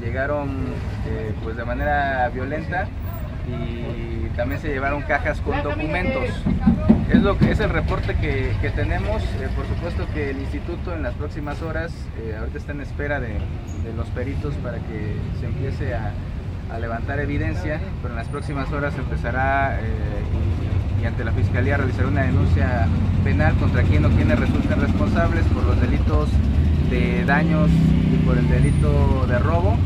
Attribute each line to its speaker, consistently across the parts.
Speaker 1: llegaron eh, pues de manera violenta y también se llevaron cajas con documentos. Es, lo que, es el reporte que, que tenemos. Eh, por supuesto que el instituto en las próximas horas, eh, ahorita está en espera de, de, los peritos para que se empiece a, a, levantar evidencia, pero en las próximas horas empezará y, ante la Fiscalía realizará una denuncia penal contra quien o quienes resulten responsables por los delitos de daños y por el delito de robo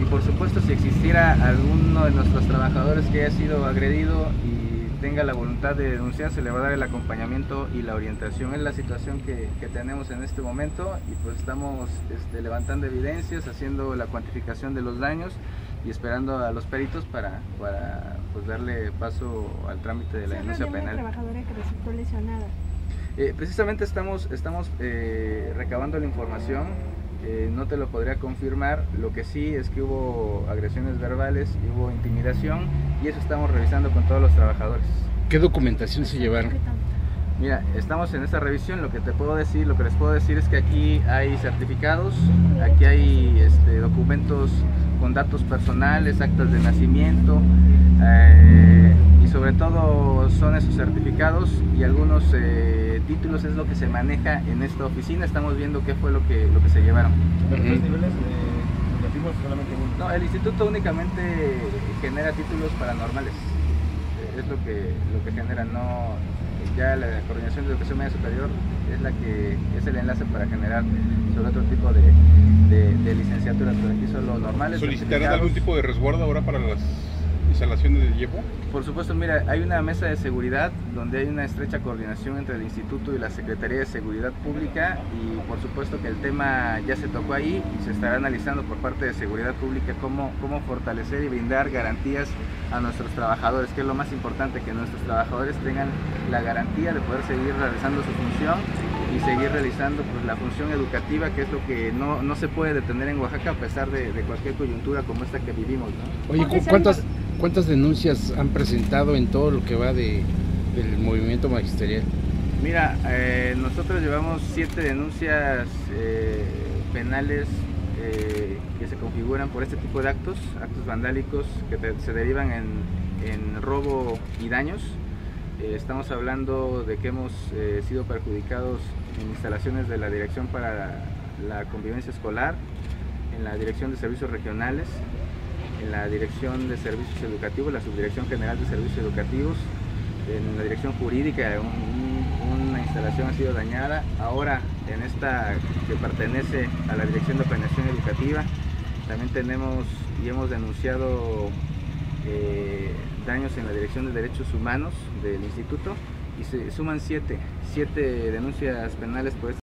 Speaker 1: y por supuesto si existiera alguno de nuestros trabajadores que haya sido agredido y tenga la voluntad de denunciar, se le va a dar el acompañamiento y la orientación. Es la situación que, que tenemos en este momento y pues estamos este, levantando evidencias, haciendo la cuantificación de los daños y esperando a los peritos para, para pues, darle paso al trámite de la denuncia penal.
Speaker 2: trabajadora que resultó lesionada?
Speaker 1: Eh, precisamente estamos, estamos eh, recabando la información, eh, no te lo podría confirmar, lo que sí es que hubo agresiones verbales y hubo intimidación y eso estamos revisando con todos los trabajadores.
Speaker 3: ¿Qué documentación se llevaron?
Speaker 1: Mira, estamos en esta revisión, lo que te puedo decir, lo que les puedo decir es que aquí hay certificados, aquí hay este, documentos con datos personales, actas de nacimiento, eh, sobre todo son esos certificados y algunos eh, títulos es lo que se maneja en esta oficina. Estamos viendo qué fue lo que, lo que se llevaron.
Speaker 4: ¿Pero tres niveles educativos solamente uno?
Speaker 1: No, el instituto únicamente genera títulos paranormales. Es lo que, lo que genera, no ya la coordinación de educación media superior es la que es el enlace para generar sobre otro tipo de, de, de licenciaturas, pero aquí solo normales.
Speaker 5: ¿Solicitarán algún tipo de resguardo ahora para las instalaciones de Yepo?
Speaker 1: Por supuesto, mira, hay una mesa de seguridad donde hay una estrecha coordinación entre el instituto y la Secretaría de Seguridad Pública y por supuesto que el tema ya se tocó ahí y se estará analizando por parte de Seguridad Pública cómo, cómo fortalecer y brindar garantías a nuestros trabajadores, que es lo más importante, que nuestros trabajadores tengan la garantía de poder seguir realizando su función y seguir realizando pues, la función educativa, que es lo que no, no se puede detener en Oaxaca a pesar de, de cualquier coyuntura como esta que vivimos. ¿no?
Speaker 3: Oye, ¿cuántas, ¿cuántas denuncias han presentado en todo lo que va de, del movimiento magisterial?
Speaker 1: Mira, eh, nosotros llevamos siete denuncias eh, penales eh, que se configuran por este tipo de actos, actos vandálicos que se derivan en, en, robo y daños. estamos hablando de que hemos sido perjudicados en instalaciones de la Dirección para la Convivencia Escolar, en la Dirección de Servicios Regionales, en la Dirección de Servicios Educativos, la Subdirección General de Servicios Educativos, en la Dirección Jurídica, un, una instalación ha sido dañada, ahora en esta que pertenece a la Dirección de Planeación Educativa, también tenemos y hemos denunciado eh, daños en la Dirección de Derechos Humanos del Instituto y se suman siete, siete denuncias penales por este